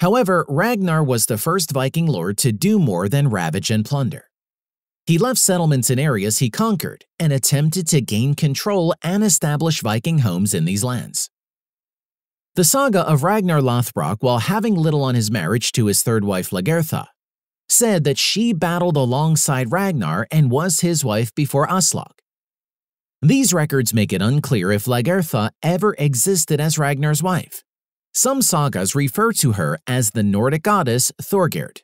However, Ragnar was the first Viking lord to do more than ravage and plunder. He left settlements in areas he conquered and attempted to gain control and establish Viking homes in these lands. The saga of Ragnar Lothbrok, while having little on his marriage to his third wife Lagertha, said that she battled alongside Ragnar and was his wife before Aslog. These records make it unclear if Lagertha ever existed as Ragnar's wife. Some sagas refer to her as the Nordic goddess Thorgerd.